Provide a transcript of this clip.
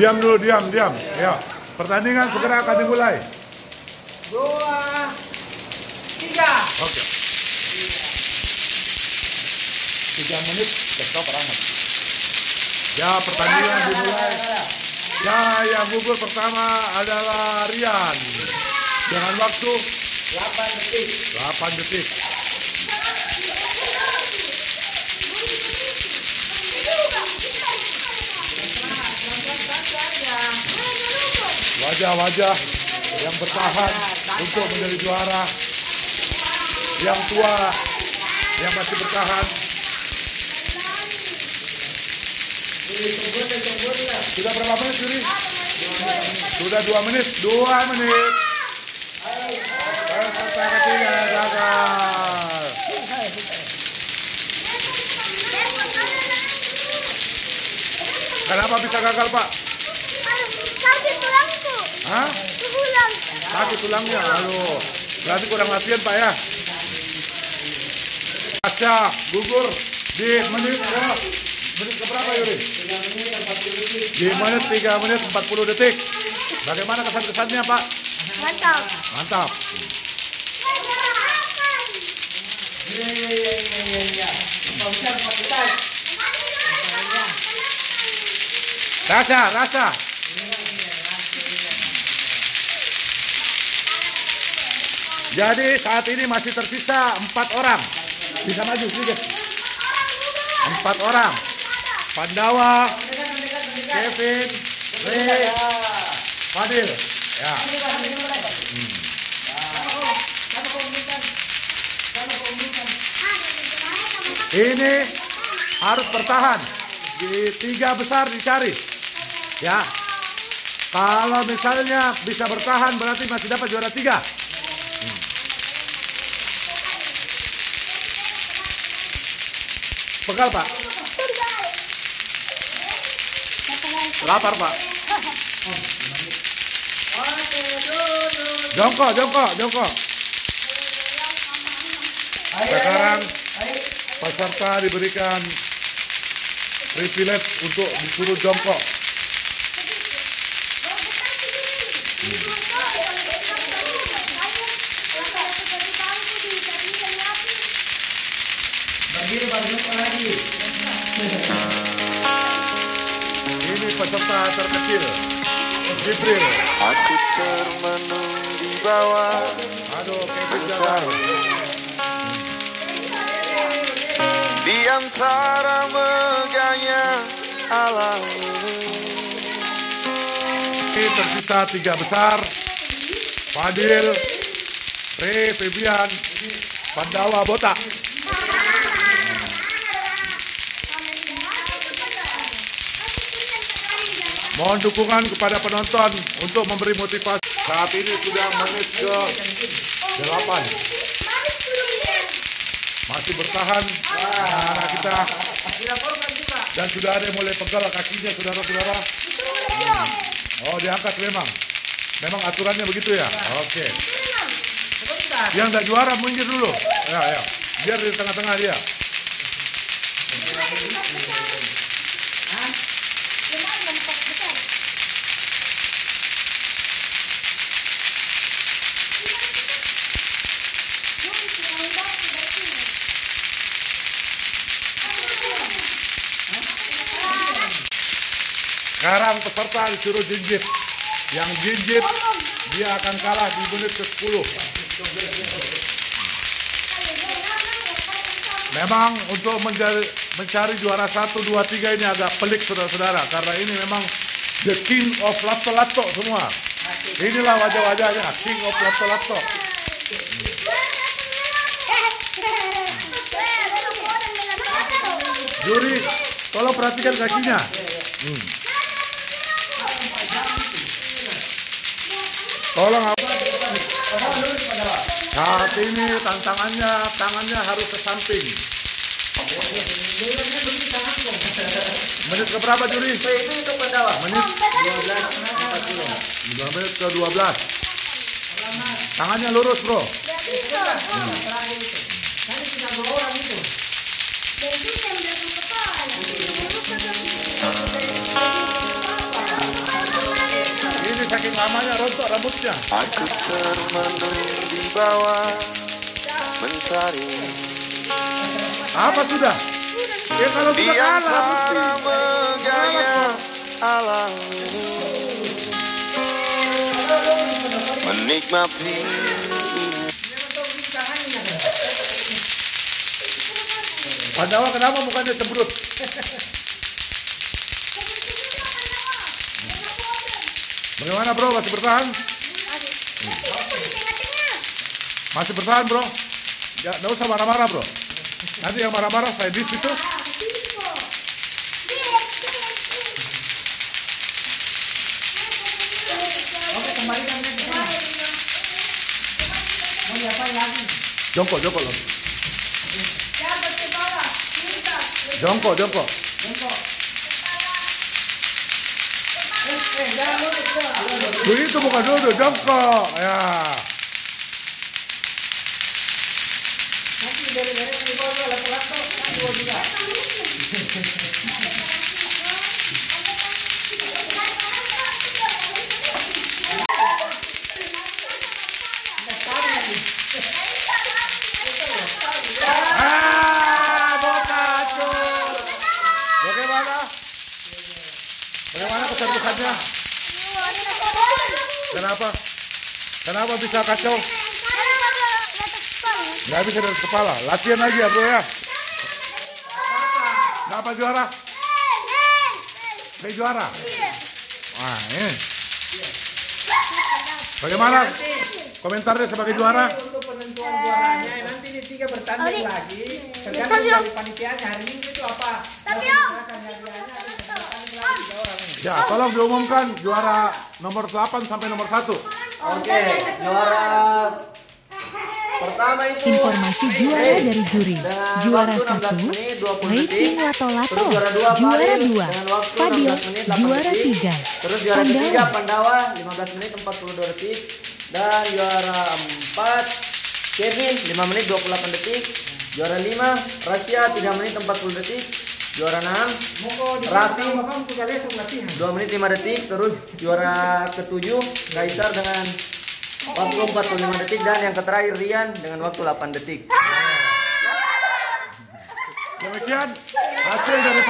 Diam dulu, diam, diam. Ya. Pertandingan segera akan dimulai. Dua, tiga. Oke. Tiga menit, stop amat. Ya, pertandingan dimulai. Ya, yang gugur pertama adalah Rian. Dengan waktu 8 detik. 8 detik. Wajah-wajah yang bertahan untuk menjadi juara. Yang tua yang masih bertahan. Sudah berapa menit, Yuri? Sudah dua menit. Dua menit. Peserta ketiga gagal. Kenapa bisa gagal, Pak? Hah? Tulang. Sakit tulangnya. Aduh. Berarti kurang latihan, Pak ya? Asya gugur di menit ke menit ke berapa Yuri? Di menit 3 menit 40 detik. Bagaimana kesan-kesannya Pak? Mantap. Mantap. Iya, iya, Jadi saat ini masih tersisa empat orang. Bisa maju sedikit. Empat orang. Pandawa, Kevin, Ray, Fadil. Ya. Ini harus bertahan di tiga besar dicari. Ya. Kalau misalnya bisa bertahan berarti masih dapat juara tiga. Pegal pak. Lapar pak. Jongkok, jongkok, jongkok. Sekarang peserta diberikan privilege untuk disuruh jongkok. Berdiri, Peserta terkecil. Jibril. Aku termenung di bawah Aduh, Kevin. Di antara megahnya alam ini Ini tersisa tiga besar. Fadil, Re, Febian, Pandawa, Botak. Mohon dukungan kepada penonton untuk memberi motivasi. Saat ini sudah menit ke 8. Masih bertahan anak kita dan sudah ada yang mulai pegal kakinya saudara-saudara. Oh diangkat memang. Memang aturannya begitu ya. Oke. Yang tak juara minggir dulu. Ya ya. Biar di tengah-tengah dia. Sekarang peserta disuruh jinjit. Yang jinjit dia akan kalah di menit ke-10. Memang untuk mencari, mencari juara 1, 2, 3 ini agak pelik saudara-saudara. Karena ini memang the king of lato-lato semua. Inilah wajah-wajahnya, king of lato-lato. Juri, tolong perhatikan kakinya. Hmm. Tolong saat ini tantangannya tangannya harus ke samping. Menit ke berapa juri? Itu itu pendawa. Menit 12 dua menit ke 12. Tangannya lurus bro. Terakhir pertamanya rontok rambutnya. Aku termenung di bawah Mencari Apa sudah? Ya kalau Di sudah kalah megahnya alam ini Menikmati Pandawa kenapa mukanya cemberut? Bagaimana bro? Masih bertahan? Masih bertahan bro? Ya, nggak usah marah-marah bro. Nanti yang marah-marah saya di situ. Oke, kembalikan ke sana. Mau diapain lagi? Jongkok, jongkok loh. Jongkok, jongkok. Jongkok. Eh, eh, jangan lutut, jangan. Tuh itu bukan duduk, jongkok. Ya. Nanti dari-dari di bawah laptop, dua. Bagaimana kesan-kesannya? Kenapa? Kenapa bisa kacau? Nggak bisa dari kepala. Latihan lagi ya bro ya. Kenapa juara? Saya juara. Wah ini. Bagaimana komentarnya sebagai juara? Untuk penentuan juaranya nanti di tiga bertanding lagi. Tergantung dari panitianya hari ini itu apa. Tapi, Om. silakan hadiahnya atau bertanding lagi tiga orang ini. Ya tolong diumumkan juara nomor 8 sampai nomor 1. Oke, juara pertama itu Informasi juara dari juri. dengan Juara waktu 16 satu, menit 20 Rating. Lato Lato. Juara dua Juara Fadil dua, dengan waktu Fadil. 16 menit 8 Juara detik. tiga, Terus juara Pandawa. ketiga Pandawa 15 menit 42 detik dan juara 4 Kevin 5 menit 28 detik. Juara 5 Rasya 3 menit 40 detik. Juara 6 Moko di Raffi. sama kamu kita besok latihan. 2 menit 5 detik terus juara ketujuh Kaisar dengan waktu 45 detik dan yang terakhir Rian dengan waktu 8 detik Demikian hasil dari